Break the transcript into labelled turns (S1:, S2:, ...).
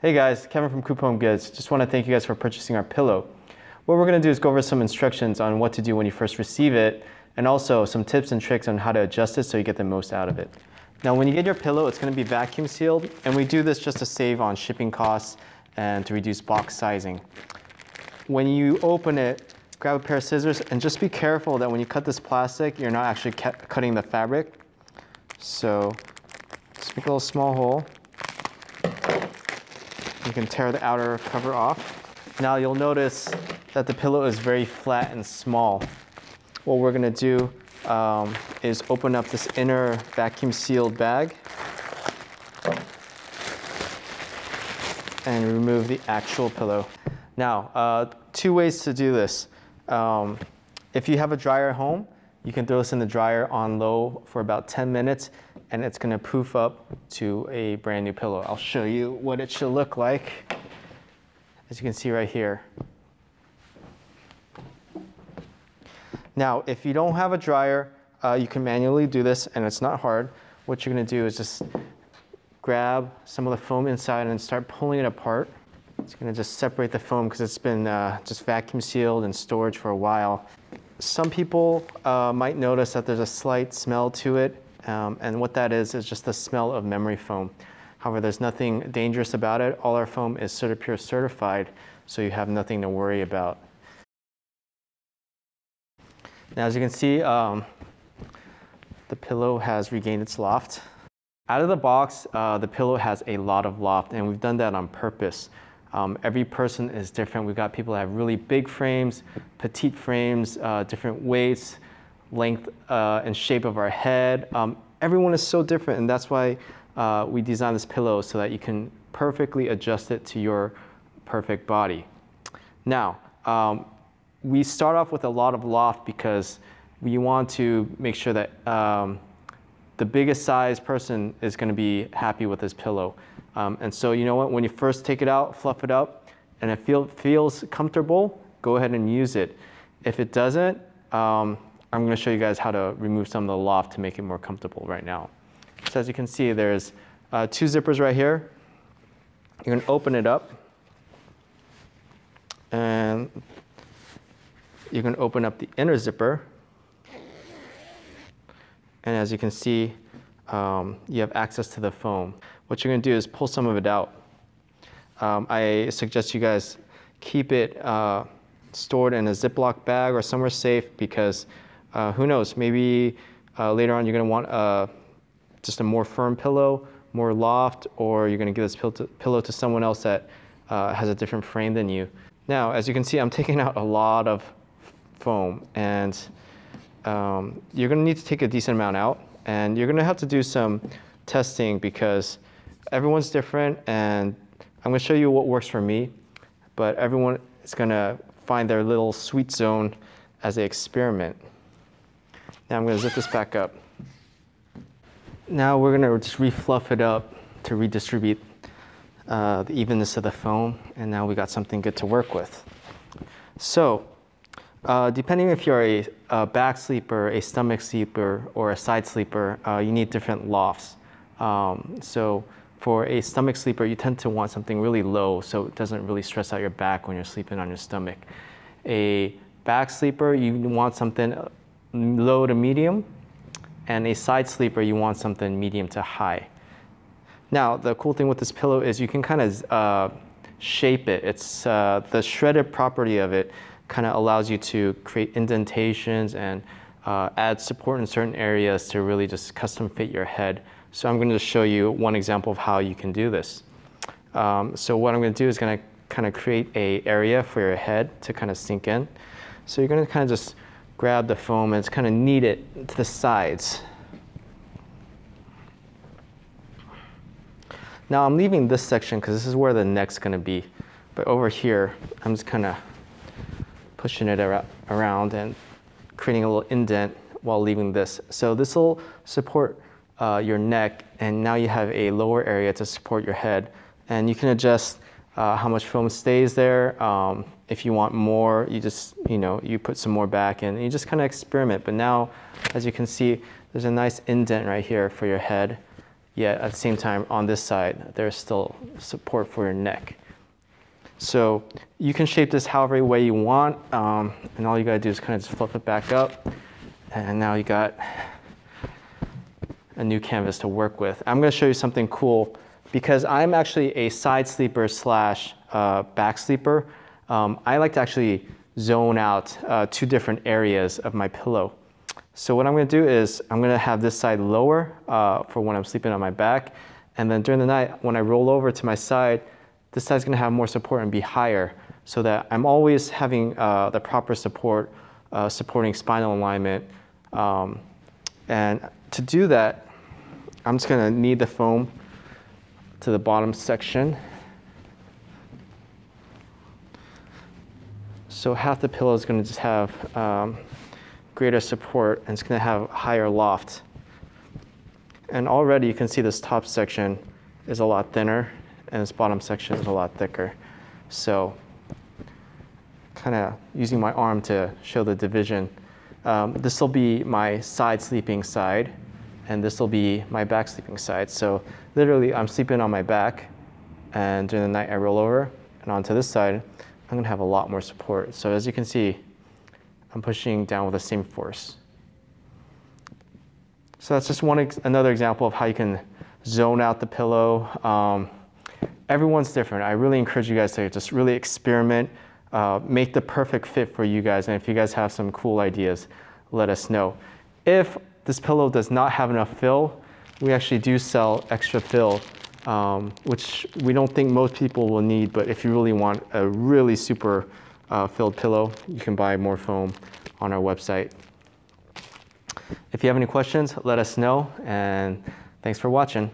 S1: Hey guys, Kevin from Coop Home Goods. Just want to thank you guys for purchasing our pillow. What we're going to do is go over some instructions on what to do when you first receive it, and also some tips and tricks on how to adjust it so you get the most out of it. Now when you get your pillow, it's going to be vacuum sealed, and we do this just to save on shipping costs and to reduce box sizing. When you open it, grab a pair of scissors, and just be careful that when you cut this plastic, you're not actually cutting the fabric. So just make a little small hole. You can tear the outer cover off. Now you'll notice that the pillow is very flat and small. What we're gonna do um, is open up this inner vacuum sealed bag and remove the actual pillow. Now, uh, two ways to do this. Um, if you have a dryer at home, you can throw this in the dryer on low for about 10 minutes and it's gonna poof up to a brand new pillow. I'll show you what it should look like. As you can see right here. Now, if you don't have a dryer, uh, you can manually do this and it's not hard. What you're gonna do is just grab some of the foam inside and start pulling it apart. It's gonna just separate the foam because it's been uh, just vacuum sealed and storage for a while. Some people uh, might notice that there's a slight smell to it um, and what that is, is just the smell of memory foam. However, there's nothing dangerous about it. All our foam is CertiPure certified, so you have nothing to worry about. Now, as you can see, um, the pillow has regained its loft. Out of the box, uh, the pillow has a lot of loft, and we've done that on purpose. Um, every person is different. We've got people that have really big frames, petite frames, uh, different weights, length uh, and shape of our head. Um, everyone is so different, and that's why uh, we designed this pillow so that you can perfectly adjust it to your perfect body. Now, um, we start off with a lot of loft because we want to make sure that um, the biggest size person is going to be happy with this pillow. Um, and so, you know what? When you first take it out, fluff it up, and it feel, feels comfortable, go ahead and use it. If it doesn't, um, I'm going to show you guys how to remove some of the loft to make it more comfortable right now. So as you can see, there's uh, two zippers right here. Going to open it up. And you're going to open up the inner zipper. And as you can see, um, you have access to the foam. What you're going to do is pull some of it out. Um, I suggest you guys keep it uh, stored in a Ziploc bag or somewhere safe because uh, who knows, maybe uh, later on you're gonna want uh, just a more firm pillow, more loft, or you're gonna give this pill to, pillow to someone else that uh, has a different frame than you. Now, as you can see, I'm taking out a lot of foam and um, you're gonna need to take a decent amount out and you're gonna have to do some testing because everyone's different and I'm gonna show you what works for me, but everyone is gonna find their little sweet zone as they experiment. Now I'm gonna zip this back up. Now we're gonna just refluff it up to redistribute uh, the evenness of the foam, and now we got something good to work with. So, uh, depending if you're a, a, back sleeper, a stomach sleeper, or a side sleeper, uh, you need different lofts. Um, so for a stomach sleeper, you tend to want something really low so it doesn't really stress out your back when you're sleeping on your stomach. A back sleeper, you want something low to medium, and a side sleeper, you want something medium to high. Now, the cool thing with this pillow is you can kind of uh, shape it. It's uh, the shredded property of it kind of allows you to create indentations and uh, add support in certain areas to really just custom fit your head. So I'm going to show you one example of how you can do this. Um, so what I'm going to do is going to kind of create a area for your head to kind of sink in. So you're going to kind of just grab the foam and it's kind of knead it to the sides. Now I'm leaving this section because this is where the neck's going to be. But over here, I'm just kind of pushing it ar around and creating a little indent while leaving this. So this will support uh, your neck and now you have a lower area to support your head. And you can adjust uh, how much foam stays there. Um, if you want more, you just, you know, you put some more back in and you just kind of experiment. But now, as you can see, there's a nice indent right here for your head. yet at the same time on this side, there's still support for your neck. So you can shape this however way you want, um, and all you gotta do is kind of just flip it back up, and now you got a new canvas to work with. I'm gonna show you something cool because I'm actually a side sleeper slash uh, back sleeper. Um, I like to actually zone out uh, two different areas of my pillow. So what I'm gonna do is I'm gonna have this side lower uh, for when I'm sleeping on my back. And then during the night, when I roll over to my side, this side's gonna have more support and be higher so that I'm always having uh, the proper support, uh, supporting spinal alignment. Um, and to do that, I'm just gonna knead the foam to the bottom section. So half the pillow is gonna just have um, greater support and it's gonna have higher loft. And already you can see this top section is a lot thinner and this bottom section is a lot thicker. So kind of using my arm to show the division. Um, this will be my side sleeping side and this will be my back sleeping side. So literally I'm sleeping on my back and during the night I roll over and onto this side, I'm gonna have a lot more support. So as you can see, I'm pushing down with the same force. So that's just one ex another example of how you can zone out the pillow. Um, everyone's different. I really encourage you guys to just really experiment, uh, make the perfect fit for you guys. And if you guys have some cool ideas, let us know. If this pillow does not have enough fill, we actually do sell extra fill, um, which we don't think most people will need, but if you really want a really super uh, filled pillow, you can buy more foam on our website. If you have any questions, let us know, and thanks for watching.